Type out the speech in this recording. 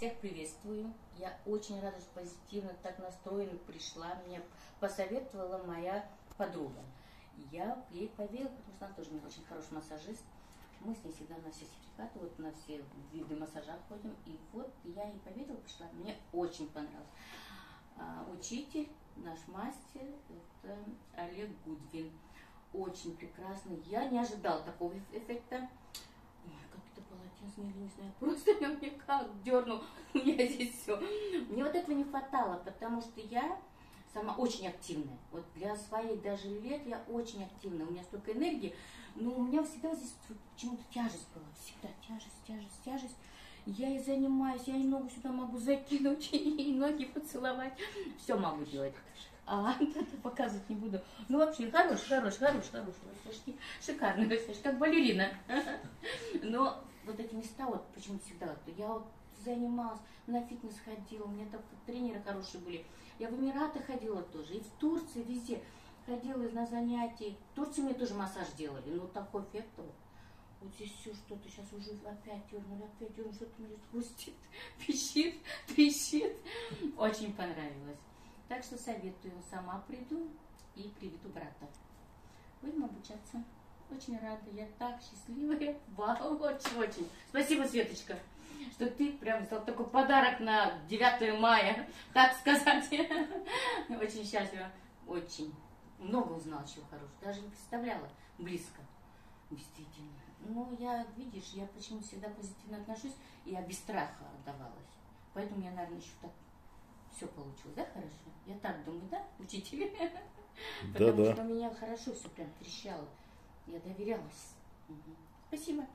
Всех приветствую. Я очень рада, что позитивно так настроена пришла. Мне посоветовала моя подруга. Я ей поверила, потому что она тоже мне очень хороший массажист. Мы с ней всегда на все сертификаты, вот на все виды массажа ходим. И вот я ей поверила, пришла. Мне очень понравилось. А, учитель, наш мастер, это Олег Гудвин. Очень прекрасный. Я не ожидала такого эффекта. Полотенце, или не знаю, просто я мне как дернул, у меня здесь все. Мне вот этого не хватало, потому что я сама очень активная. Вот для своих даже лет я очень активная. У меня столько энергии, но у меня всегда здесь почему-то тяжесть была. Всегда тяжесть, тяжесть, тяжесть. Я и занимаюсь, я и ногу сюда могу закинуть, и ноги поцеловать. Все могу делать. А, показывать не буду. Ну, вообще, хороший, хороший, хороший массажки. Шикарный как балерина. Но вот эти места, вот почему-то всегда, я вот занималась, на фитнес ходила, у меня так тренеры хорошие были. Я в Эмираты ходила тоже, и в Турции, везде ходила на занятия. В Турции мне тоже массаж делали, но такой эффект вот. Вот здесь все что-то, сейчас уже опять дернули, опять дернули, что-то мне хрустит, пищит, трещит. Очень понравилось. Так что советую, сама приду и приведу брата. Будем обучаться. Очень рада, я так счастливая. Вау, очень-очень. Спасибо, Светочка, что ты прям сделал такой подарок на 9 мая, так сказать. Очень счастлива, очень. Много узнала чего хорошего, даже не представляла близко. Действительно. Ну, я, видишь, я почему-то всегда позитивно отношусь, и я без страха отдавалась. Поэтому я, наверное, еще так все получилось, да, хорошо? Я так думаю, да, учитель? Да, Потому да. что у меня хорошо все прям трещало. Я доверялась. Мгм. Спасибо.